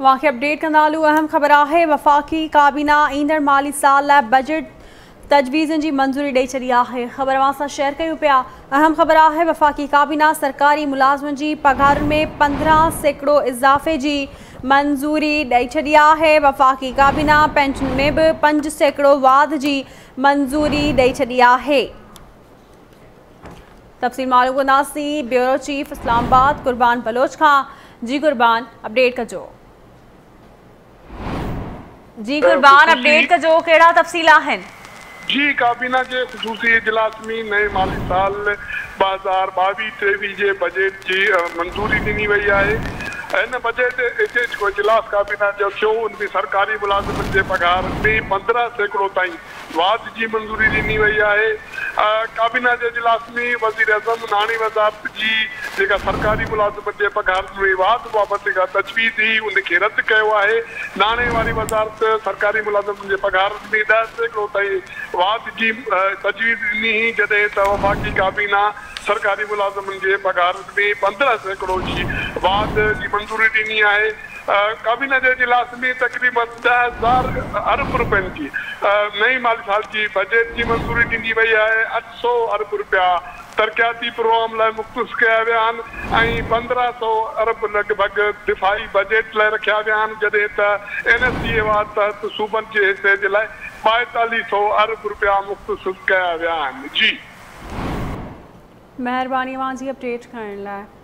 वाक़े अपडेट कंदा अहम ख़बर है वफ़ाक़ी काबीना ईंदड़ माली साल लाइ बजट तजवीज़नि की मंज़ूरी ॾेई छॾी है ख़बर अव्हां सां शेयर क्यों पिया अहम ख़बर है वफ़ाक़ी काबीना सरकारी मुलाज़िमनि की पगार में पंद्रह सैकड़ों इज़ाफ़े की मंज़ूरी ॾेई छॾी आहे वफ़ाक़ी काबीना पेंशन में भी पंज सैकड़ों वाद की मंज़ूरी ॾेई छॾी आहे तफ़सील मालूम कंदासीं ब्यूरो चीफ इस्लामाबाद क़ुर्बान बलोच खां जी क़ुर्बान अपडेट कजो जी कुर्बान अपडेट का जो केड़ा तफसील आहन जी काबीना के खुसूसी इजलास में नए माली साल बाजार 23 जे बजट जी मंजूरी दिनी वई आए एन बजट इते को इजलास काबीना जो थियो उन भी सरकारी मुलाजिम जे पगार में 15 सैकड़ो ताई वाद जी मंजूरी दिनी वई आए काबीना जे इजलास में वजीर आजम नानी वजाब जेका सरकारी मुलाज़िमनि जे पघारनि में वाद बाबति जेका तजवीज़ थी उनखे रद्द कयो आहे नाणे वारी वज़ारत सरकारी मुलाज़िमनि जे पघारनि में ॾह सैकड़ो ताईं वाद जी तजवीज़ ॾिनी हुई जॾहिं त वफ़ाकी काबीना सरकारी मुलाज़िमनि जे पघारनि में पंद्रहं सैकड़ो जी वाद जी मंज़ूरी ॾिनी आहे काबीना जे इजलास में तक़रीबन ॾह हज़ार अरब रुपियनि जी नई माल साल जी बजेट जी मंज़ूरी ॾिनी वई आहे अठ सौ अरब रुपिया तरक़ियाती प्रोग्राम लाइ मुख़्तस कया विया आहिनि ऐं अरब लॻभॻि दिफ़ाई बजेट लाइ रखिया विया आहिनि त एन एस सी वार जे हिसे जे लाइ ॿाएतालीह अरब रुपिया मुख़्तस कया विया आहिनि जी महिरबानी मुंहिंजी अपडेट करण लाइ